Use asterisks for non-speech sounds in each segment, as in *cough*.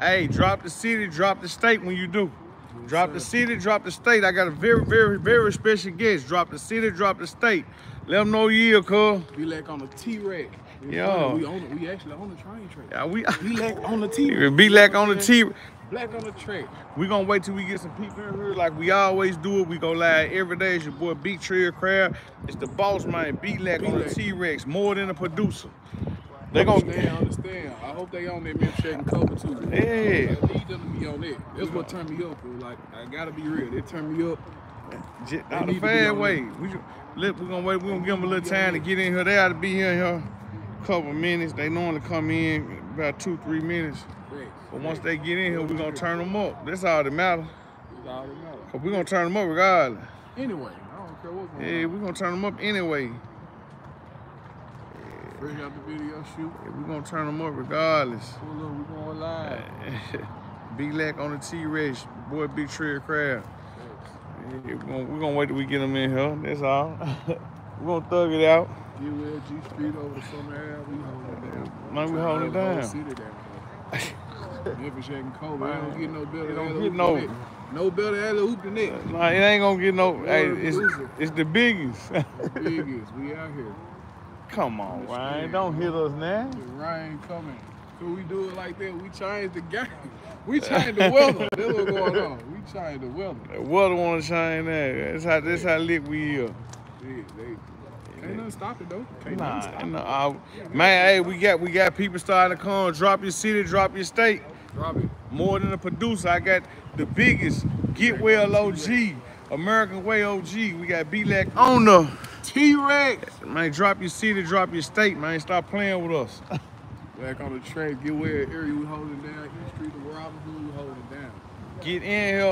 Hey, drop the city, drop the state when you do. Drop the city, drop the state. I got a very, very, very special guest. Drop the city, drop the state. Let them know you here, cuz. We like on the T-Rex. Yo. We, on, we actually on the train track. Yeah, we *laughs* We like on the T-Rex. *laughs* be like on the T. Black on the track. We gonna wait till we get some people in here like we always do it. We go live every day. It's your boy Big Trell Craft. It's the boss man, B-Lac on the T-Rex, more than a producer. They gonna Understand, understand. I hope they on that milkshake and cover too. Yeah. I need them to be on it. That's what turned me up. bro. Like I gotta be real. They turned me up. J- They out the need to be fad on way. We ju- let we gonna wait. We gonna give them a little time to get in here. They ought to be here in here a couple minutes. They normally come in about two, three minutes. But once they get in here, we're gonna turn them up. That's all that matter. It's all that matter. Cause we gonna turn them up regardless. Anyway, I don't care what's going Yeah, on. we gonna turn them up anyway. Fresh out the video shoot. Yeah, we gonna turn them up regardless. Pull up, we going live. *laughs* Big Lack on the T-Rex, boy Big Trell Craft. Yeah, we gonna, we gonna wait till we get them in here. That's all. *laughs* we gonna thug it out. Get with G Street over the summer area. We hold it down. Man, we hold it down. City down. Memphis *laughs* shaking cold. Man, don't get no better. it don't get hoop no- than that. No better alley hoop than that. Nah, it ain't gonna get no. Hey, it's, it's the biggest. Biggest. We out here. Come on, Ryan. Don't hit us now. Rain coming. So we do it like that? We change the game. *laughs* We change the weather. *laughs* That's what's going on. We change the weather. The weather wanna change that. That's how that's how lit we are. Yeah, they, ain't nothing stop it though. Can't Nah, stop no, uh, man. Hey, we got we got people starting to come. Drop your city, drop your state. Drop it. More than a producer, I got the biggest Get Well OG, American Way OG. We got B-Lac on the T-Rex. man. Drop your city, drop your state, man. Stop playing with us. *laughs* Back on the track, get where area we holding down. East Street to Robinson, we holding down. Get in here.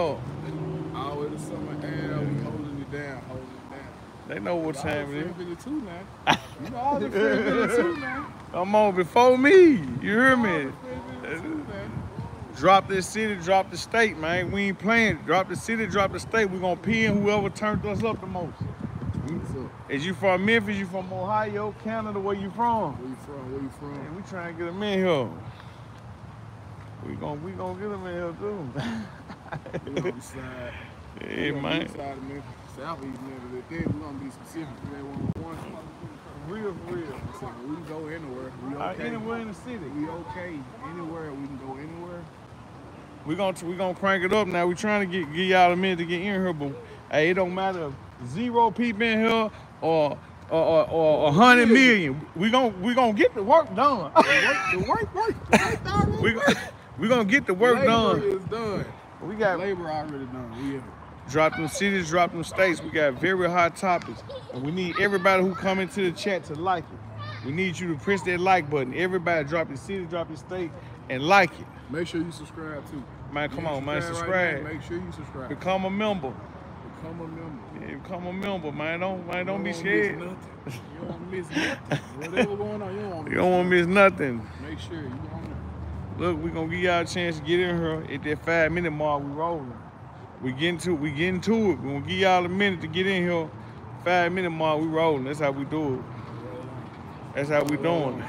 All the summer air, we holding it down, holding it down. They know what time it is. *laughs* You know all the fifty-two now. Come on, before me. You hear me? Drop this city, drop the state, man. We ain't playing. Drop the city, drop the state. We gonna pin whoever turned us up the most. Is you from Memphis? You from Ohio, Canada? Where you from? Where you from? Where you from? Man, we trying to get them in here. We gon' we gonna get them in here too. We on the side. *laughs* yeah, we man. side of Memphis, southeast Memphis. Then we gonna be specific. We want one. Real, for real. So we can go anywhere. We Uh, okay. anywhere in the city. We okay. Anywhere we can go anywhere. We gonna we gonna crank it up now. We trying to get give y'all a minute to get in here, but hey, it don't matter zero people in here or or, or, a hundred million. We gon' we gonna get the work done. The work, work, the work already. we gon- we gonna get the work Labor done. is done. We got Labor already done. We drop them cities, drop them states. We got very hot topics, and we need everybody who come into the chat to like it. We need you to press that like button. Everybody drop your city, drop your state, and like it. Make sure you subscribe too. Man, come on, man, right subscribe. now, make sure you subscribe. Become a member. Become a member. Yeah, become a member, man. Don't man, don't be scared. miss nothing. You don't want *laughs* to miss nothing. Whatever going on, you don't want to You don't want to miss nothing. Make sure you on there. Look, we gonna give y'all a chance to get in here at that five minute mark. We rolling. We getting to we getting to it. We gonna give y'all a minute to get in here. Five minute mark, we rolling. That's how we do it. That's how we doing. it.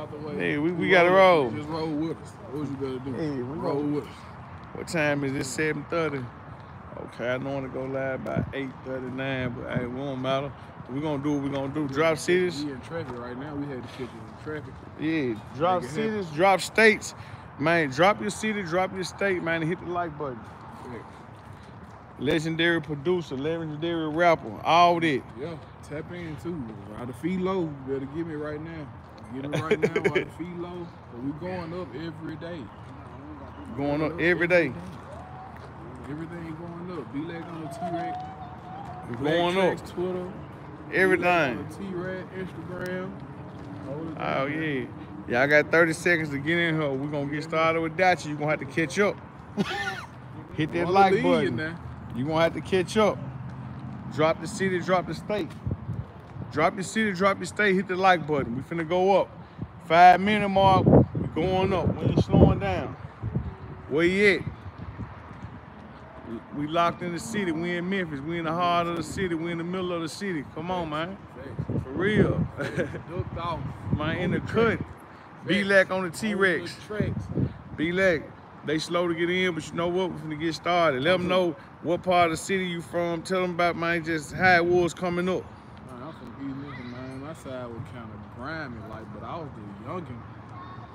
Out the way. Hey, we- we who gotta roll. Just roll with us. What you better do? Hey, we roll roll. with us. What time is it? Seven thirty. Okay, I don't want to go live by eight thirty nine, but hey, it won't matter. We're gonna do what we're gonna do. Drop cities. We in traffic right now. We had to catch you in traffic. Yeah, drop Make it happen. cities, drop states. Man, drop your city, drop your state, man, and hit the like button. Facts. Legendary producer, legendary rapper, all that. Yeah, tap in too. While the fee low, you better give me right now. Give *laughs* me right now while the fee low. But we going up every day. Going up every day. Everything going up. B leg on the T-Rex. We Black going Tracks, up. Twitter. Everything. T-Rex, Instagram. Oh down. yeah. Yeah, I got 30 seconds to get in here. We're gonna get started with that. You're gonna have to catch up. *laughs* Hit that I'ma like button. You're gonna have to catch up. Drop the city, drop the state. Drop your city, drop your state, hit the like button. We finna go up. Five minute mark, we going up. We ain't slowing down. Where you at? We- locked in the city. We in Memphis. We in the heart of the city. We in the middle of the city. Come on, man. For real. *laughs* Man, in the cut. B-Lac on the T-Rex. Like, they slow to get in, but you know what? We're finna get started. Let them know what part of the city you from. Tell them about man, just how it was coming up. Man, I'm from East Memphis, man. My side was kind of grimy, like, but I was the youngin'.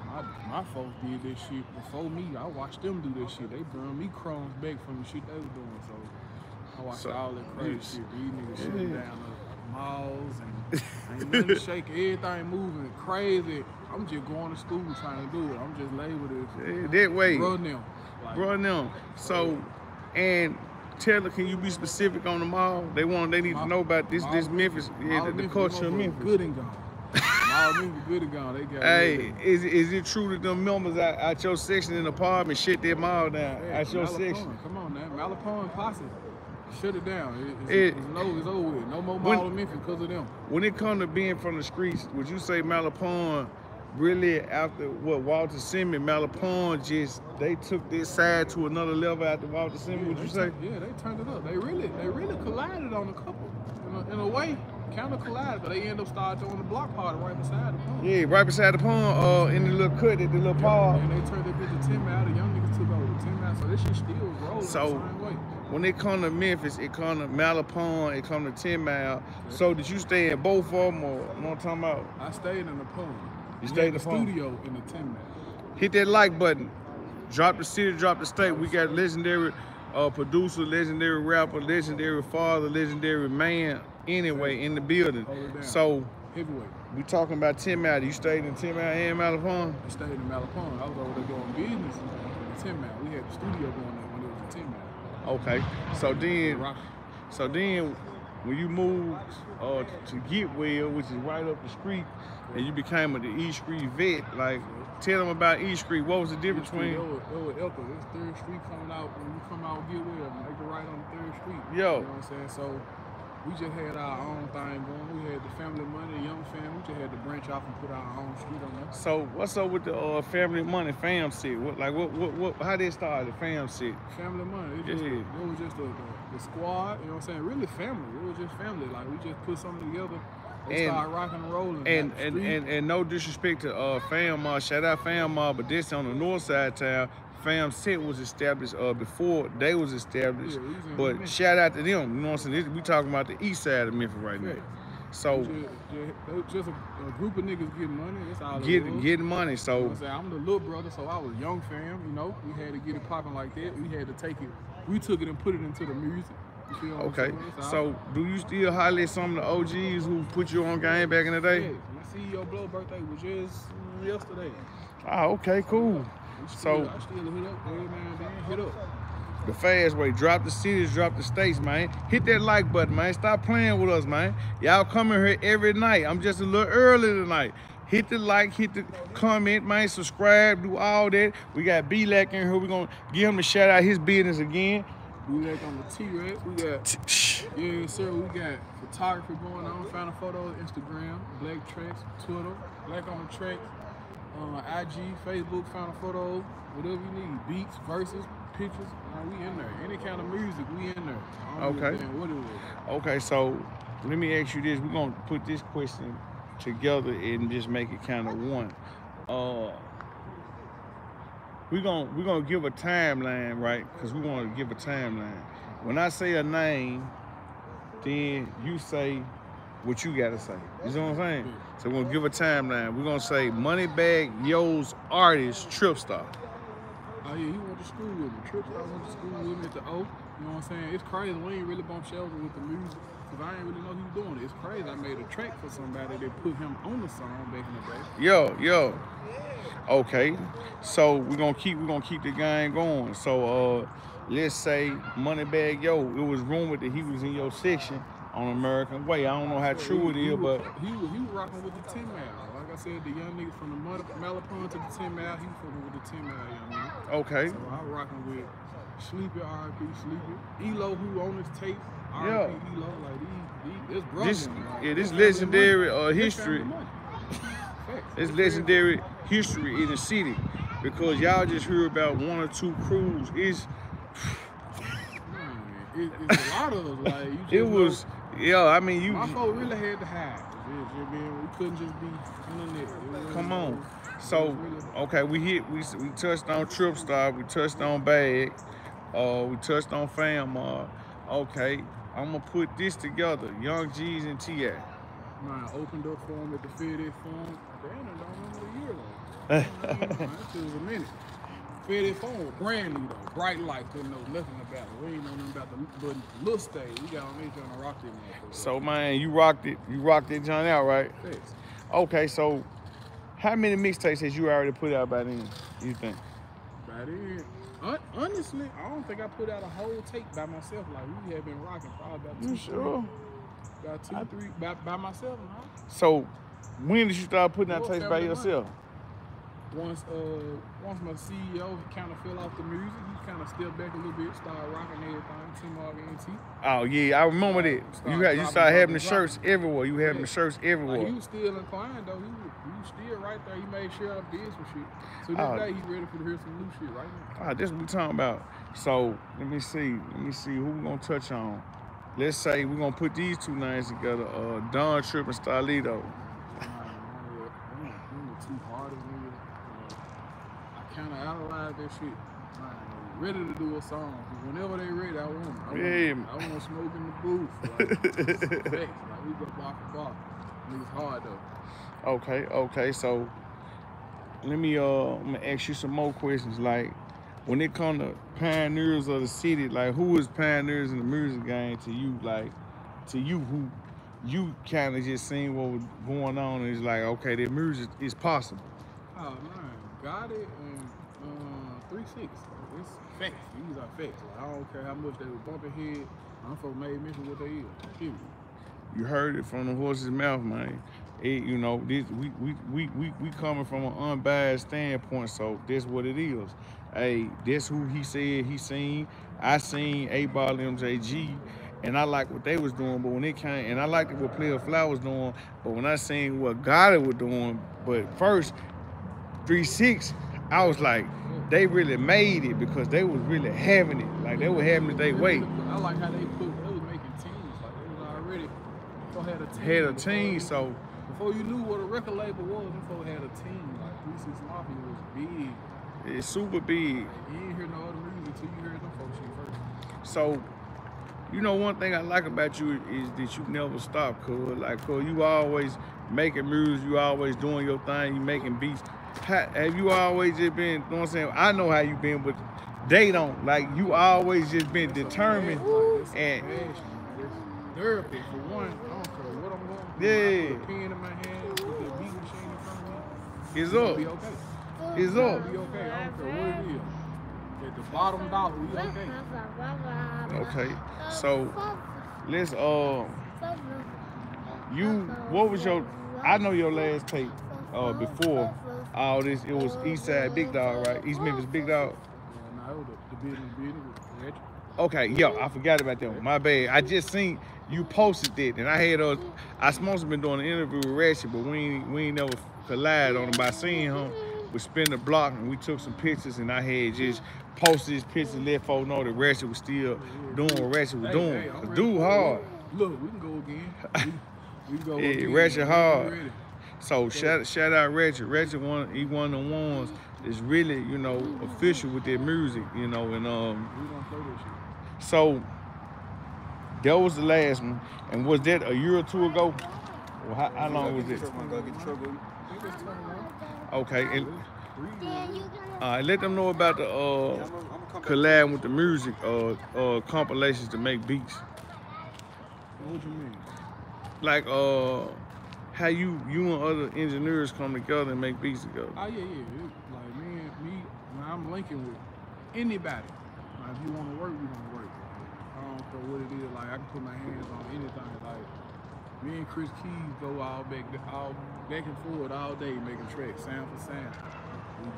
My, my folks did this shit before me. I watched them do this shit. They bring me crumbs back from the shit they was doing. So I watched So, all that crazy you- shit. These niggas Yeah. down the malls and *laughs* ain't nothing shaking. Everything moving crazy. I'm just going to school trying to do it. I'm just labeled as Eh, That way, bro now. Like, bro. Now, so and Taylor, can you be specific on the mall? They want, they need to know about this, Mall this Memphis- yeah, Mall the, the Memphis, culture of Memphis. Good and gone. Mall *laughs* Memphis good and gone. They got Hey, is is it true that them members out, out your section in the apartment shit their mall down Yeah, out your Malapone, section? Come on, man. Malapone Posse. Shut it down. It, it's, It- it's, no, it's over with. No more When- Mall of Memphis because of them. When it comes to being from the streets, would you say Malapone really after what Walter Simmons, Malapone just they took this side to another level after Walter Simmons? Would they you say? Yeah, they turned it up. They really, they really collided on a couple. In a, in a way, kind of collided, but they end up starting doing the block party right beside the pond. Yeah, right beside the pond, uh, in the little cut at the little paw. And they turned that bitch to 10 mile. The young niggas took over 10 mile. So this shit still rolling So- the same way. When it come to Memphis, it come to Malapone, it come to Ten Mile. So did you stay in both of them, or you know what I'm talking about? I stayed in the pond. You stayed in the studio in the 10 mile. Hit that like button. Drop the city, drop the state. We got legendary uh, producer, legendary rapper, legendary father, legendary man. Anyway, in the building. Hold it down. So Heavyweight. we talking about Ten Mile. You stayed in Ten Mile and Malapone. I stayed in Malapone. I was over there doing business in 10 mile. We had the studio going there when it was a 10 mile. Okay. So then, so then, when you moved uh, to Getwell, which is right up the street, and you became a the East Street vet, like tell them about East Street. What was the difference Street, between? That was, that was. It's Third Street coming out when you come out get well, make it right on Third Street. Yo. You know what I'm saying? So we just had our own thing going. We had the family money, young family. We just had to branch off and put our own street on there. So what's up with the uh, family money fam shit? What like what what what? How did it start? The fam shit. Family money. It, just, Yeah. it was just the, the, the squad. You know what I'm saying? Really family. It was just family. Like we just put something together. And- started rocking and rolling. And and, and and no disrespect to uh fam mob, shout out fam mob, but this on the north side town. Fam set was established uh before they was established. Yeah, but Memphis. shout out to them. You know what I'm saying? We talking about the east side of Memphis right now. So Just, just, they was just a, a group of niggas getting money. That's all getting getting money. You know So I'm? I'm the little brother, so I was young fam, you know. We had to get it popping like that. We had to take it, we took it and put it into the music. You feel what I'm okay. saying? That's all. So do you still holler at some of the OGs who put you on game back in the yeah, day? my CEO Blow birthday was just yesterday. Oh, okay, cool. So- I still hit up every now and then, hit up. The fast way. Drop the cities, drop the states, man. Hit that like button, man. Stop playing with us, man. Y'all coming here every night. I'm just a little early tonight. Hit the like, hit the comment, man. Subscribe, do all that. We got B-Lac in here. We're going to give him a shout out his business again. We back on the T-Rex. We got, yeah, sir, we got photography going on. Found a photo on Instagram, Black Tracks, Twitter, Black on the Tracks, uh, IG, Facebook, found a photo, whatever you need, beats, verses, pictures, man, we in there. Any kind of music, we in there. I don't give a Okay. What it was. Okay, so let me ask you this. We're going to put this question together and just make it kind of one. Uh, we're going to we're gonna give a timeline, right? Because we want to give a timeline. When I say a name, then you say what you got to say. You know what I'm saying? So we're to give a timeline. We're going to say Moneybagg Yo's artist, Trip Star. Oh yeah, he went to school with me. Trips, I went to school with me at the O. You know what I'm saying? It's crazy. We ain't really bump shoulders with the music. Cause I ain't really know he was doing it. It's crazy. I made a track for somebody that put him on the song back in the day. Yo, yo. Okay. So we're gonna keep we're gonna keep the game going. So uh let's say Moneybagg Yo, it was rumored that he was in your section on American Way. I don't know how true it is, but he was he was rocking with the 10 mile. Like I said, the young niggas from the Mal- Malapone to the 10 mile, he was fucking with the 10 mile young nigga. okay. So I was rocking with Sleepy, R.I.P. Sleepy. Elo, who on his tape, Yeah. Elo. Like, he, he, it's brother. This like, yeah, this legendary money. uh history. Family money. Facts. It's legendary history in the city. Because y'all just heard about one or two crews. It's it, it's a lot of us. Like, you *laughs* just it know- was yeah, I mean you My folk really had to hide. It, it, we couldn't just be in the net. It was- Come on. So okay, we hit we we touched on Trip Star, we touched on Bag, uh, we touched on Fam. Uh, okay, I'm gonna put this together. Young G's and Ti. Man, opened up for him at the FedEx Forum. I don't remember the year though. *laughs* Man, was a minute. FedEx Forum, brand new though. Bright lights, didn't know nothing about it. We ain't know nothing about the but little stage. We got on there trying to rock that motherfucker. So man, you rocked it. You rocked it, John out, right? Thanks. Okay, so how many mixtapes has you already put out by then? You think? By then, honestly, I don't think I put out a whole tape by myself. Like we have been rocking probably about two, You three- sure? about two, three by, by myself. Huh? So when did you start putting Well, tapes by yourself? Once, uh, once my CEO kind of fell off the music, he kind of stepped back a little bit, started rocking everything. T-Mark NT. Oh yeah, I remember that. You got you started having the shirts everywhere. You having the shirts Like he everywhere. was still inclined though. He was, he was still right there. He made sure I did some shit. So this Oh. day he ready for to hear some new shit right now. Ah, this what we talking about. So let me see. Let me see who we gonna touch on. Let's say we're gonna put these two names together. Uh, Don Trip and Starlito. Man, one of the- one of- one of the two hardest niggas. I kind of analyzed that shit. Man, ready to do a song. Whenever they ready, I want 'em. I want, Yeah. I want to smoke in the booth. Like, it's *laughs* like we go bar for bar. Niggas hard though. Okay, okay. So let me uh, I'm gonna ask you some more questions. Like when it come to pioneers of the city, like who is pioneers in the music game to you? Like to you, who you kind of just seen what was going on and it's like, okay, the music is possible. Oh man, got it and six. It's facts. These are facts. Like, I don't care how much they were bumping head. I'm folks made mention what they is. You heard it from the horse's mouth, man. It, you know, this we we, we, we we coming from an unbiased standpoint, so this what it is. Hey, this who he said he seen. I seen 8Ball MJG, and I like what they was doing, but when it came, and I liked what Playa Fly was doing, but when I seen what Gotti was doing, but first, 3-6, I was like, they really made it because they was really having it. Like they were having it their way. I like how they put. They was making teams. Like they was already. They had a team. Had a team, you- so Before you knew what a record label was, folks had a team. Like Three Six Mafia was big. it's super big. You ain't hear no other music until you heard them folks first. So, you know, one thing I like about you is that you never stop, cuz. Like, cuz, you always making music, you always doing your thing, you making beats. Ha- have you always just been, you know what I'm saying? I know how you been, but they don't. Like, you always just been determined. And- therapy for one. I don't care what I'm going. Yeah. Put a pen in my hand with the beat machine in front of me. It's up. be okay. It's up. be okay. I don't care what it is. At the bottom dollar, we okay. Okay. So, let's, uh, you, what was your, I know your last tape uh, before all this, it was Eastside Big Dog, right? East Memphis Big Dog. Yeah, no, the, the business, business was. Okay, yeah, I forgot about that one. My bad. I just seen you posted that, and I had us. I supposed to been doing an interview with Ratchet, but we ain't, we ain't never collided on him. By seeing him, we spin the block and we took some pictures, and I had just posted his pictures, let folks know that Ratchet was still doing what Ratchet was Hey, doing. hey, I'm Cause ready dude hard. Look, we can go again. We, we can go *laughs* Yeah, again. Ratchet hard. Ready. So shout shout out Ratchet. Ratchet one he one of the ones that's really you know official with their music, you know, and um. We don't play that shit. So that was the last one, and was that a year or two ago? Or how, how long was it? Okay, and uh, let them know about the uh, collab with the music uh, uh, compilations to make beats. What you mean? Like uh, how you you and other engineers come together and make beats together. Oh yeah, yeah. It, like me and me, when I'm linking with anybody, like if you want to work, we gonna work. I don't care what it is. Like I can put my hands on anything. Like me and Chris Keys go all back, all back and forward all day making tracks, sound for sound.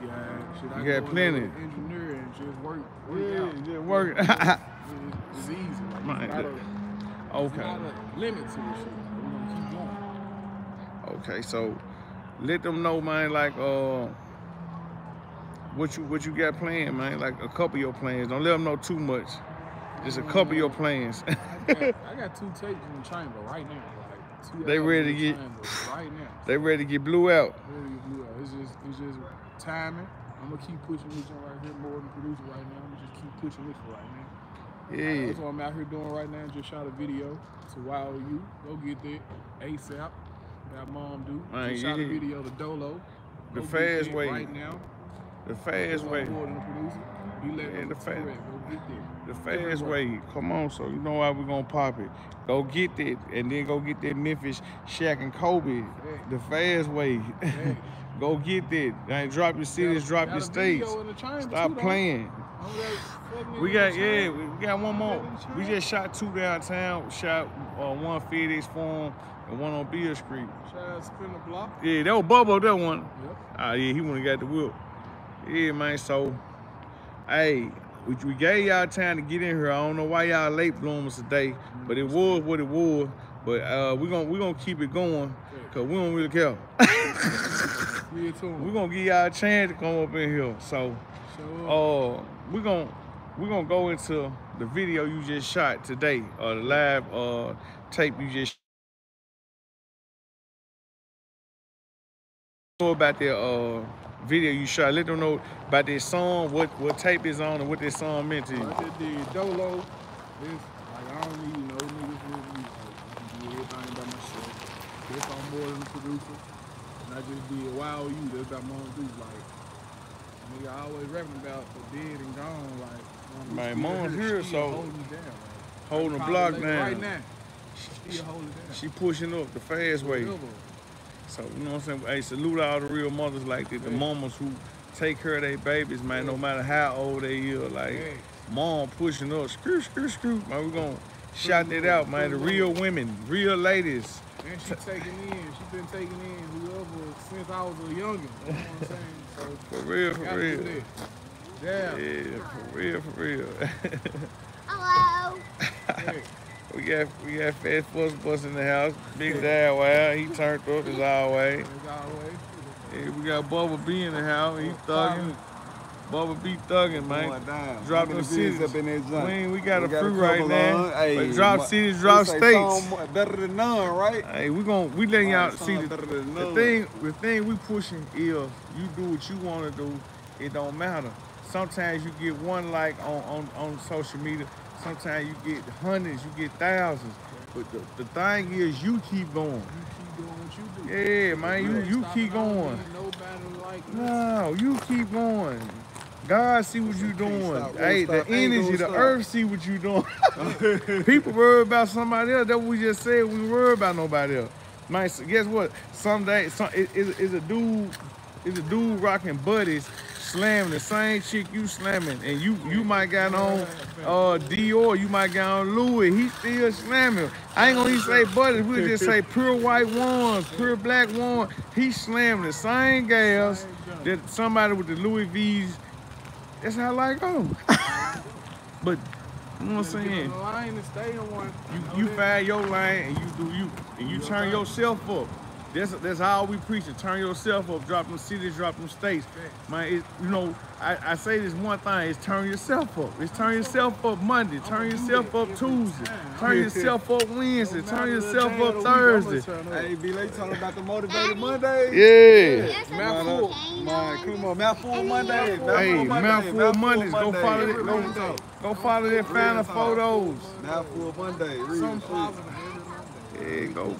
We got shit. I You can got go plenty. Engineer and just work, work Yeah, out. just work. It's, it's easy. Like, Man, it's a, it's okay. not a limit to this shit. Like, we gonna keep going. Okay, so let them know, man, like uh what you what you got planned, man. Like a couple of your plans. Don't let them know too much. Just a couple of your plans. I got, I got *laughs* two tapes in the chamber right now. Like Two They ready to get- right now. *laughs* They ready to get blew out. Ready to get blue out. It's just it's just timing. I'm gonna keep pushing this joint right here more than producer right now. I'm gonna just keep pushing this for right now. Yeah. That's what I'm out here doing right now. Just shot a video to Wow You. Go get that ASAP. That mom do. Man, Just shot a video to Dolo. The Go fast way. Right now. The fast way. than the producer. He let Yeah, me the to fa- Go get that. The fast way. Come on, so you know why we gonna pop it. Go get that and then go get that Memphis Shaq and Kobe. The fast way. *laughs* go get that. Ain't drop your cities, drop your states. Stop playing. We got yeah, we got one more. We just shot two downtown. Shot uh, one FedEx Forum and one on Beale Street. Spin the Block. Yeah, that was Bubba, that one. Yep. Ah, yeah, he would've got the whip. Yeah, man. So, hey, we, we gave y'all time to get in here. I don't know why y'all late bloomers today, but it was what it was. But uh, we gonna we gonna keep it going, cause we don't really care. Real to him. we gonna give y'all a chance to come up in here. So, uh, we gonna we gonna go into the video you just shot today, or the live uh tape you just. Know about that uh video you shot. Let them know about this song, what what tape is on, and what this song meant to you. I just did Dolo. This, like, I don't need no niggas with me. I can do everything by myself. This I'm more than a producer. And I just did Wow You. That's about my own dude. Like, nigga, I always rapping about the dead and gone. Like, Man, still mom's here, so- holding down. Like, Holding the block down. Right now. Still holding down. She pushing up the fast way. Whatever. So you know what I'm saying? Hey, salute all the real mothers like that, the Yeah. mamas who take care of their babies, man, no matter how old they are. Like Yeah. mom pushing up, screw, screw, screw. Man, we gonna shout that out, man. The real women, real ladies. And she taking in, she been taking in whoever since I was a youngin'. You know what I'm saying? *laughs* So For real, for real. do. Yeah. Yeah, for real, for real. *laughs* Hello. We got we got Fast Fuss Bus in the house. Big Dad, Wow, he turned up as always. Yeah, we got Bubba B in the house. He thugging. Bubba B thugging, man. Going. Drop them cities. up in that joint? We, ain't- we got a got few right now. Hey, but drop my- cities, drop states. Better than none, right? Hey, we gon' we letting y'all see the, the thing. The thing we pushing is you do what you want to do. It don't matter. Sometimes you get one like on, on, on social media. Sometimes you get hundreds. You get thousands. But the, the thing is, you keep going. You keep doing what you do. Yeah, man. You you keep going. like. No, you keep going. God see what you doing. hey, the energy, the earth see what you doing. *laughs* *laughs* People worry about somebody else. That we just said. We worry about nobody else. Man, guess what? Someday, some it, it, it's a dude, it's a dude rocking buddies, slamming the same chick you slamming, and you you might got on uh Dior, you might got on Louis. He still slamming. I ain't gonna even say buddies. We'll just say pure white ones, pure black one. He slamming the same gals that somebody with the Louis V's. That's how life go. *laughs* but you know what I'm saying? the line and stay on one. You you find your lane and you do you and you turn yourself up. That's that's all we preaching. Turn yourself up. Drop them cities, drop them states. Man, it, you know, I, I say this one thing: is turn yourself up. It's turn yourself up Monday. Turn yourself up Tuesday. Turn *laughs* yourself up Wednesday. Turn yourself up Thursday. Hey, B, like talking about the motivated Monday. Yeah. Mouthful. Man, come on, mouthful Monday. Hey, mouthful Mondays. Go follow Every that. Go, Monday. go follow that. Find the photos. Mouthful Monday. Read Some the shit. positive every Monday. Yeah, go.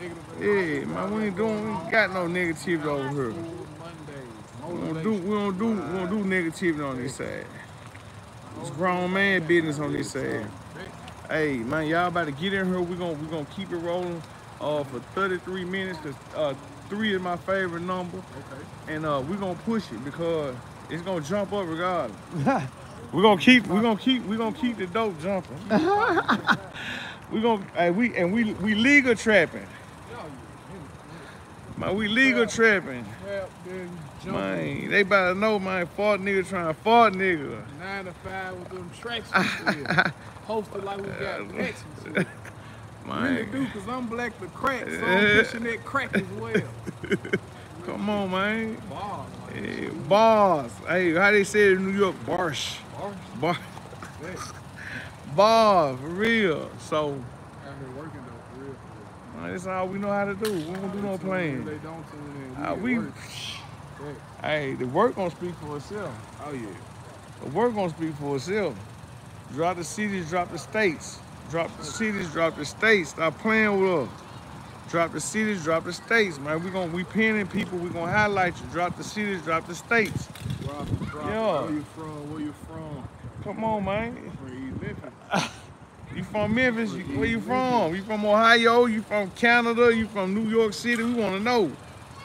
Yeah, man, we ain't doing. We ain't got no negativity over here. We don't do we don't do we don't do negativity on this side. It's grown man business on this side. Hey man, y'all about to get in here. We gonna we gonna keep it rolling uh for 33 minutes because uh three is my favorite number. Okay. And uh we gonna push it because it's gonna jump up regardless. *laughs* we're gonna keep we gonna keep we gonna keep the dope jumping. *laughs* we gonna hey, we and we we legal trapping. Man, we legal then jump. Man, they better know, man. Fought nigga trying to fought nigga. Nine to five with them tracks. *laughs* Posted like we got and shit. Really do, cause I'm black to crack, so I'm pushing that crack as well. *laughs* come on, man. Bars, Hey, bars. Hey, how they say it in New York? Barsh. bars. Bar. That. *laughs* Bar, for real. So, Out here working though, for real. Man, that's all we know how to do. We don't do no playing. They don't tune in. Uh, we. Hey, the work gonna speak for itself. Oh yeah. The work gonna speak for itself. Drop the cities, drop the states. Drop the cities, drop the states. Stop playing with us. Drop the cities, drop the states, man. We gonna we pinning people. We gonna highlight you. Drop the cities, drop the states. Drop, drop. Yeah. Where you from? Where you from? Come on, man. Where you living? You from Memphis? You, where you from? You from Ohio? You from Canada? You from New York City? We wanna know.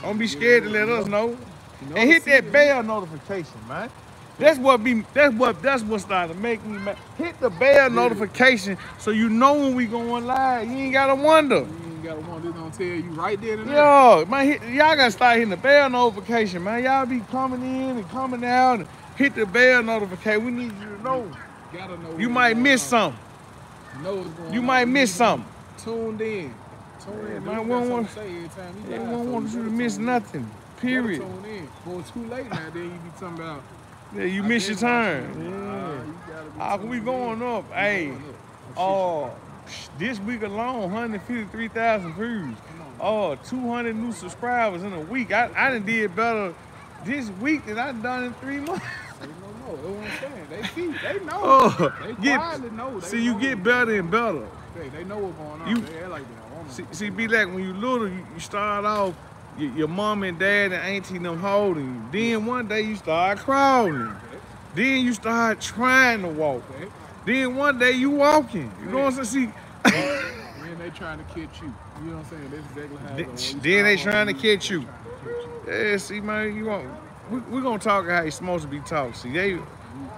Don't be scared to let us know. And hit that bell notification, man. That's what be that's what that's what started to make me mad. Hit the bell notification so you know when we going live. You ain't gotta wonder. You ain't want gonna tell you right there and. Yo, man, y'all gotta start hitting the bell notification, man. Y'all be coming in and coming out and hit the bell notification. We need you to know. You, Gotta know. You might miss something. Know what's going You on. might miss need something. Tuned in. Tuned Yeah, in. man, Dude we don't got want- something to say every time he They live, won't want you to miss in. nothing. Period. Tune in. Well, it's too late now. Then you be talking about. Yeah, you I miss your been turn. it. Nah, Yeah. you gotta be Ah, tuned we in. going up. We Hey. Oh, this week alone, 153,000 views. Oh, 200 new subscribers in a week. I, I done did better this week than I done in three months. They don't know. That's what I'm saying. They know. Oh, they get, know. They see, you get better and better. They, they know what's going on. You- they like they See, see be like when you little, you, you start off, your, your mom and dad and auntie them holding you. Then one day you start crawling. Then you start trying to walk. Okay. Then one day you walking. You know what I'm saying? See, *laughs* Then they trying to catch you. You know what I'm saying? That's exactly how it goes. Then they trying to catch you. they trying to catch you. Yeah, see, man, you want we we gonna talk how it's supposed to be talked. See, they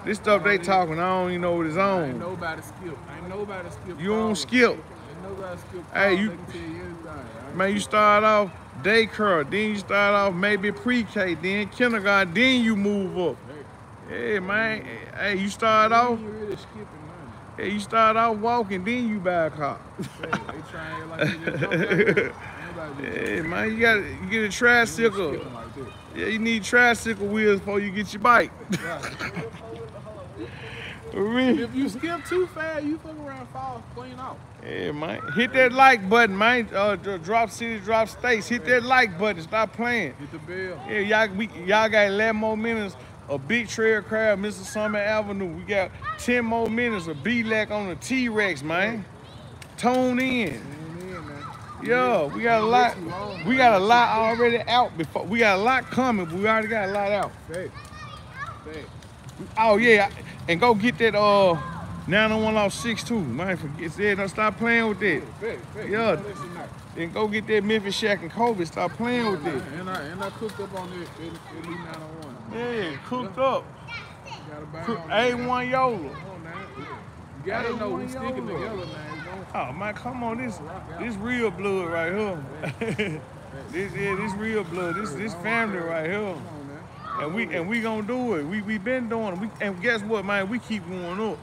this stuff they talking, I don't even know what it's Ain't on. nobody skip. Ain't nobody skip. You don't skip. Ain't nobody skip. Hey, you- They can tell you anything. I ain't Man, you start off daycare, then you start off maybe pre-K, then kindergarten, then you move up. Hey, Yeah, man. Hey, you start off, You really skipping hey, you start off walking, then you buy a car. Hey, they trying like they just jumped out there. Nobody just Yeah, man, you got you get a tricycle. Skipping like that. Yeah, you need tricycle wheels before you get your bike. Right. For real. If you skip too fast, you fuck around, fall clean out. Yeah, man. Hit that like button, man. Uh, drop city, drop states. Hit that like button. Stop playing. Hit the bell. Yeah, y'all, we, y'all got 11 more minutes of Big Trell Craft, Mr. Summer Avenue. We got 10 more minutes of B-Lac on the T-Rex, man. Tune in. Tune in, man. Yeah, we got a lot. We got a lot already out before. We got a lot coming, but we already got a lot out. Oh yeah, and go get that uh 901 off 62. Man, forget that. Don't stop playing with that. Fact. Fact. Yeah. You know that shit now. Then go get that Memphis Shaq and Kobe. Stop playing with that. And I and I cooked up on it at, at least 901. Yeah, cooked up. Cook A1 Yola. Come on now. You gotta know we sticking together, man. Oh man, come on, this this real blood right here. *laughs* this yeah, this real blood. This this family right here. Come on, man. And we and we gonna do it. We we been doing it. We, and guess what, man? We keep going up.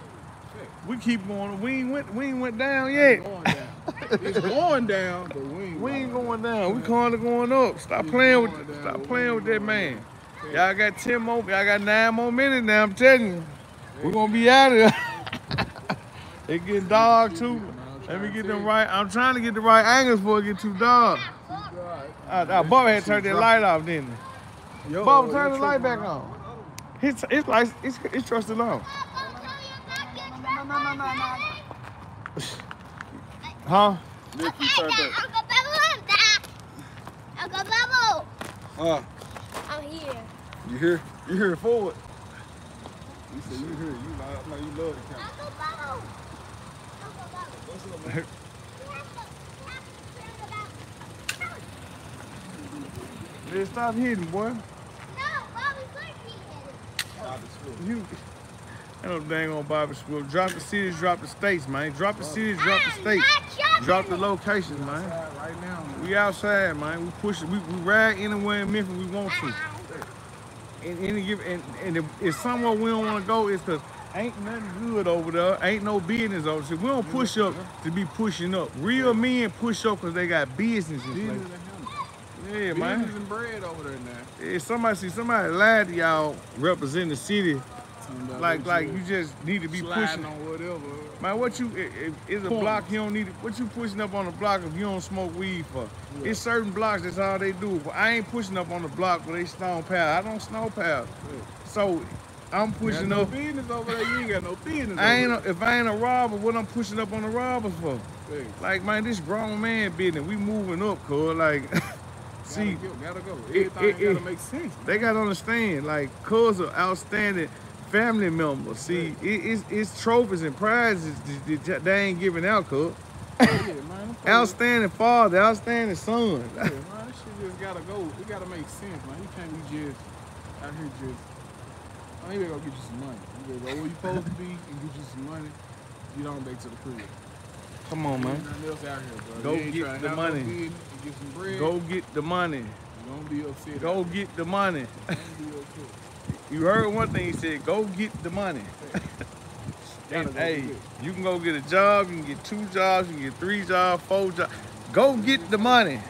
We keep going. We ain't went we ain't went down yet. Going down. It's going down, but we ain't. We ain't going down. We kinda going up. Stop playing with stop playing with that man. Y'all got 10 more, y'all got nine more minutes now, I'm telling you. We're gonna be out of here. *laughs* it getting dark too. Let me get them right. I'm trying to get the right angles before it get too dark. Uh, uh, Bubba had turned that light off, didn't he? Yo, you turn the light back on. His, his lights, it's, it's trusted on. *laughs* Huh? Nick, you turned that. Uncle Bubble, Dad. Uncle Bubble. Uh, I'm here. You here? You hear forward? You said you hear. You know, I know you love the camera. Uncle Bubble. Uncle Bubble. What's up, man? Stop hitting, boy. No, Bobby Clerk You, I know dang on Bobby Swift. Drop the cities, drop the states, man. Drop the cities, drop the ah, states. Drop the locations, man. Right now, man. We outside, man. We push it. We, we ride anywhere in Memphis we want to. Uh-uh. And, any give, and, and if, if somewhere we don't want to go, it's because ain't nothing good over there. Ain't no business over there. We don't push up to be pushing up. Real men push up because they got business in Business place. Yeah, Business man. and bread over there now. If somebody see somebody lied to y'all representing the city Like like you just need to be pushing. on whatever. Man, what you if, it's a Points. block you don't need it. What you pushing up on the block if you don't smoke weed for? Yeah. It's certain blocks that's all they do. But I ain't pushing up on the block where they snow pal. I don't snow pal. So I'm pushing no up. business over there. You ain't got no *laughs* business. I ain't a, if I ain't a robber, what I'm pushing up on the robbers for? Hey, Like man, this grown man business. We moving up, cuz like. *laughs* See, gotta go, gotta go. it- Everything it- gotta it- make sense. they gotta understand, like, cuz are outstanding family members. See, it, it's, it's trophies and prizes that- they ain't giving out, cuz. Yeah, man. I'm telling you. Outstanding father, outstanding son. Yeah, man, this shit just gotta go. It gotta make sense, man. You can't be just out here just. I ain't gonna get you some money. You better go where you supposed to be and get you some money. Get on back to the crib. Come on, man. here. Go get the money. No get. Go get the money. Don't be upset. Go get the money. Don't be upset. You heard one thing he said, go get the money. *laughs* And, hey, you can go get a job, you can get two jobs, you can get three jobs, four jobs. Go get the money.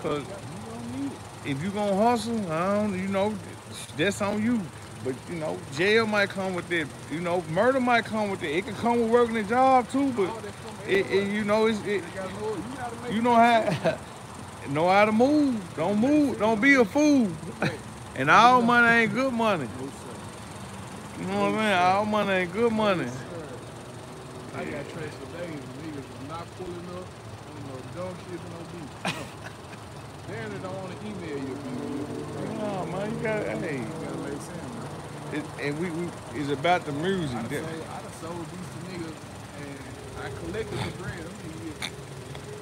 Cause You don't need it. if you gonna hustle, I don't, you know, that's on you. But you know, jail might come with it. You know, murder might come with it. It can come with working a job too. But All that from it, it you know, it's, it, You know it. You gotta make you it know make how *laughs* know how to move. Don't move. Don't be a fool. *laughs* And all money ain't good money. You know what I'm saying? All money ain't good money. I got days. Niggas not pulling up on no dumb shit and no beef. No. They don't want to email you. No, man, you got hey. You gotta make sense, man. It, and we, we it's about the music. I done, That- sold, I these to niggas and I collected the bread. Them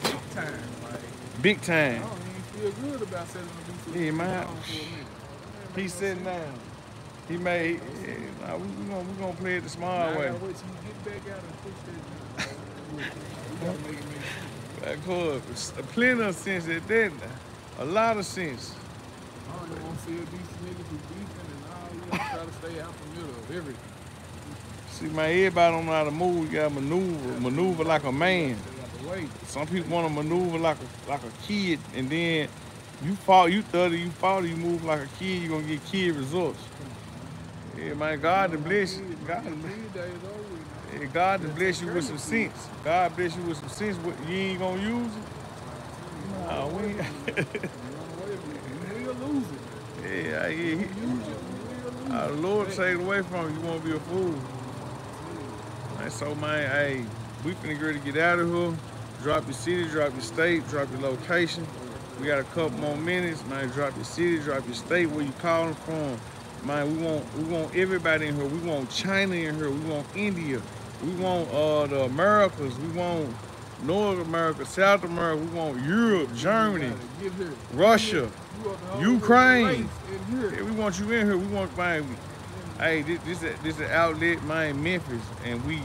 big time. Like, Big I time. don't even feel good about selling the beef to Yeah, man. For a minute. Man, He sitting down. He made. Yeah, nah, we, we gonna we gonna play it the Now small way. gotta wait till you get back out and that. We gotta make it make sense. Like, cause plenty of sense at that. A lot of sense. I don't want to see a decent niggas who beefing and all, you know, try to stay out the middle of everything. See, man, everybody don't know how to move. You gotta maneuver, maneuver like a man. Stay out the way. Some people want to maneuver like a like a kid, and then you fall, you thirty, you fall, you move like a kid, you're gonna get kid results. Yeah, man, God to bless you. God, to bless- man. yeah, God to bless you with some sense. God bless you with some sense. You ain't gonna use it? Nah, we ain't. You. You will lose it. yeah, yeah. You you our. Lord take it away from you. You won't be a fool. Man, so man, hey, we finna ready to get out of here. Drop your city, drop your state, drop your location. We got a couple more minutes, man. Drop your city, drop your state, where you calling from. Man, we want we want everybody in here. We want China in here. We want India. We want uh the Americas. We want North America, South America. We want Europe, Germany. You gotta get here. Russia, You up the whole Ukraine. Yeah, we want you in here. We want man. we- Hey, this this this an outlet, man, Memphis, and we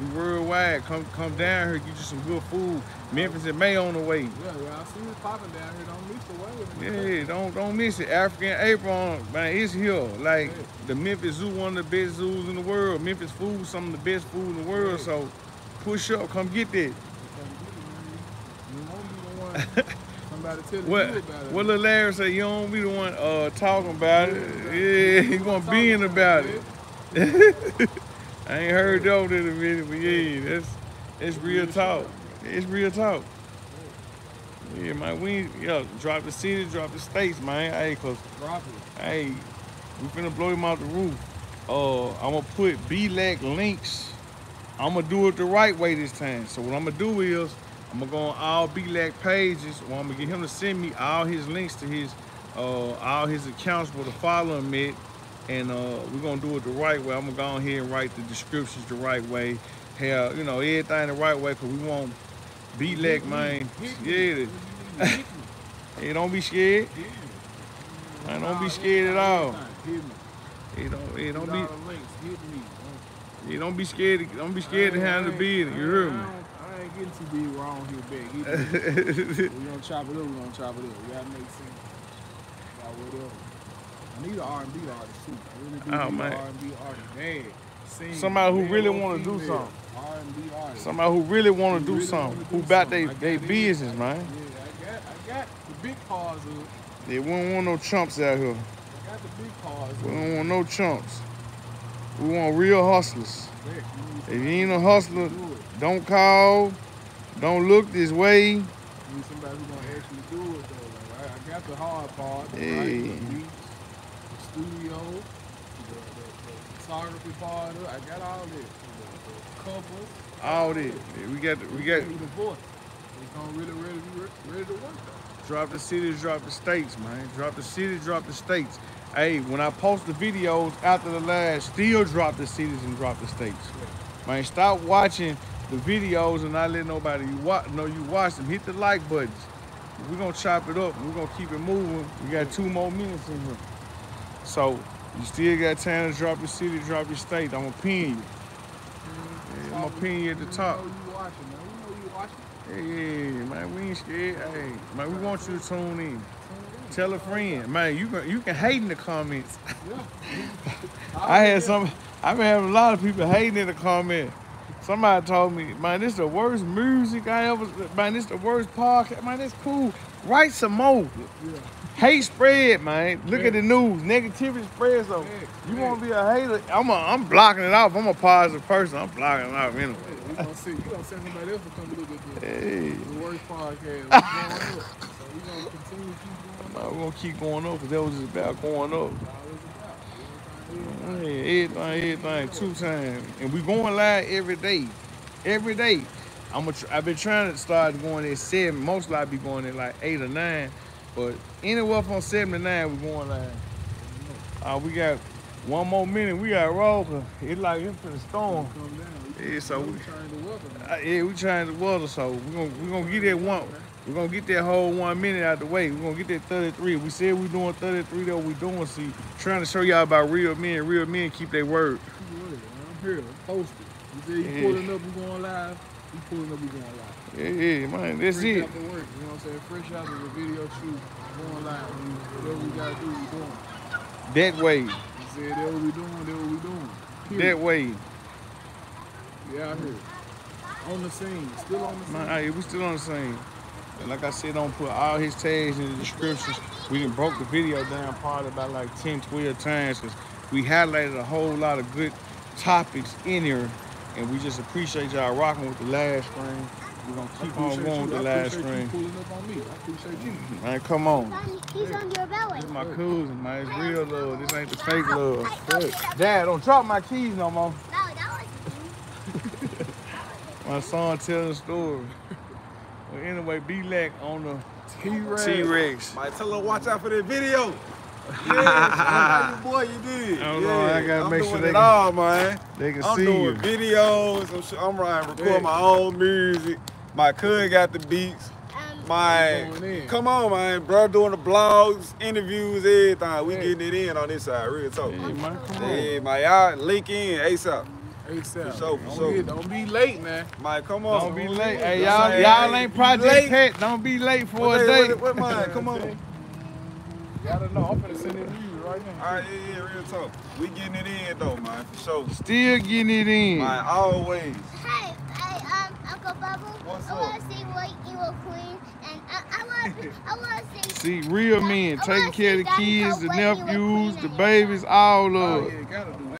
we worldwide. Come come down here, get you some good food. Memphis and May on the way. Yeah, yeah, I see you popping down here. Don't miss the way. Yeah, don't don't miss it. African April, man, it's here. Like Yeah. the Memphis Zoo, one of the best zoos in the world. Memphis food, some of the best food in the world. Yeah. So push up, come get that. You won't be the one. Somebody telling What you about it. what little Larry say? You don't be the one uh talking about it. Yeah, *laughs* he want to be in about it. *laughs* I ain't heard that in a minute, but yeah, that's that's real talk. It's real talk. Yeah, man, we yeah, drop the city, drop the states, man. Hey, cause Drop it. hey, we finna blow him out the roof. Uh, I'm gonna put B-Lac links. I'm gonna do it the right way this time. So what I'm gonna do is I'm gonna go on all B-Lac pages. Or I'm gonna get him to send me all his links to his uh all his accounts where to follow him at. And uh, we're gonna do it the right way. I'm gonna go ahead and write the descriptions the right way. Have you know everything the right way, cause we want B-Lac, mm-hmm. man. Hit me. Yeah, Hit mm-hmm. *laughs* hey, don't be scared. Man, don't be scared at all. Hit. Hey, don't, hey, don't be, all the links. Hit me. hey, don't be scared. Don't be scared to handle the I. You heard me? I, ain't- I getting too big wrong here, big. We gonna chop it up. We gonna chop it up. We gotta make sense. About whatever. I need an R&B artist too. I really do Oh, need man. an R&B artist. Bad. Sing, Somebody who male really wanna do something. R&B artist. Somebody who really want to do really something, who about they they business, I- man. Yeah, I got, I got the big paws up. They won't want no chumps out here. I got the big paws We don't want no chumps. We want real hustlers. If you ain't a hustler, do don't call. Don't look this way. You need somebody who's gonna actually do it though. Like, I, I got the hard part, the Yeah. writing, the beats, the studio, the, the, photography part of it. I got all this. The, covers. All this. Yeah, We got. We got. The voice. It's gonna really, really be ready to work though. Drop the cities, drop the states, man. Drop the cities, drop the states. Hey, when I post the videos after the last, still drop the cities and drop the states. Man, stop watching the videos and not let nobody you watch know you watch them. Hit the like buttons. We're gonna chop it up. We're gonna keep it moving. We got two more minutes in here. So you still got time to drop your city, drop your state. I'm gonna pin you. Yeah, I'ma pin you at the top. watching, man. We you watching. Yeah, yeah, man, we ain't scared. Hey, man, we want you to tune in. Tell a friend, man. You can you can hate in the comments. *laughs* *laughs* I had some. I've been having a lot of people hating in the comment. Somebody told me, man, this is the worst music I ever. Man, this is the worst podcast. Man, that's cool. Write some more. Yeah. Hate spread, man. Look at the news. Negativity spread. So Yeah, you yeah. want to be a hater? I'm a, I'm blocking it off. I'm a positive person. I'm blocking it off anyway. Hey, you gonna see, you gonna send somebody else to come look at this. Hey, The worst podcast. *laughs* We. So we gonna continue to keep going up. we're gonna keep going up because that was just about going up. That's all it's about. You know what I'm saying? Hey, everything, everything, two times, and we going live every day, every day. I'm a I've been trying to start going at seven. Mostly I be going at like eight or nine, but anywhere from seven to nine we going live. Uh, we got one more minute. We got roll. It's like it's for the storm. Come down. Yeah, so we trying to them. Uh, yeah, we trying to weather, so we gonna we gonna get that one. We're gonna get that whole one minute out the way. We're gonna get that 33. We said we doing 33 though. We doing see trying to show y'all about real men. Real men keep their word. Keep it real, man. I'm here. I'm posted. You say you Yeah. pulling up, we going live. You pulling up, we going live. Yeah, yeah, man. That's Fresh it. out the work, you know what I'm saying? Fresh out of the video shoot, going live. We, whatever we gotta do, we doing. That way. You said that what we doing, that what we doing. That Period. way. We out here. On the scene. Still on the scene. Man, hey, we still on the same. And like I said, don't put all his tags in the descriptions. We done broke the video down probably about like 10, 12 times because we highlighted a whole lot of good topics in here. And we just appreciate y'all rocking with the last stream. We're gonna keep on going with the last appreciate you stream. pulling up on me. I appreciate you. Man, come on. Mommy, he's on your belly. This my cousin, man. It's real love. This ain't the fake love. Hey. Dad, don't drop my keys no more. *laughs* No, that was *laughs* My son telling the story. Well, anyway, B-Lac on the T-Rex. T-Rex. Might tell her watch out for that video. Yeah, *laughs* your boy, you did. I don't know, yeah, I gotta I'm make doing sure they it can- all, man. They can I'm see doing you. videos. I'm, sh- I'm riding, record Yeah. my own music. My cousin got the beats. um, My, come on, man, bro, doing the blogs, interviews, everything. We Yeah. getting it in on this side, real talk. Hey, man, come on. Yeah, my y'all link in ASAP. ASAP. For sure, for don't, sure. Be, don't be late, man. Mike, come on. Don't be late. Hey, You know y'all, y'all ain't Project late. Pet. Don't be late for What a they- day. What, what mine? Come on. *laughs* All Gotta know. I'm finna send it to you right now. right, yeah, yeah, real talk. We getting it in though, man, for sure. Still getting it in. Man, always. Hey, hey, um, Uncle Bubble. What's I up? want to see White Evil Queen, and I, I want, I want to *laughs* see. See, real men I taking wanna care of the kids, the Daddy go Whitney with nephews, the babies, all of Oh, it. yeah, gotta do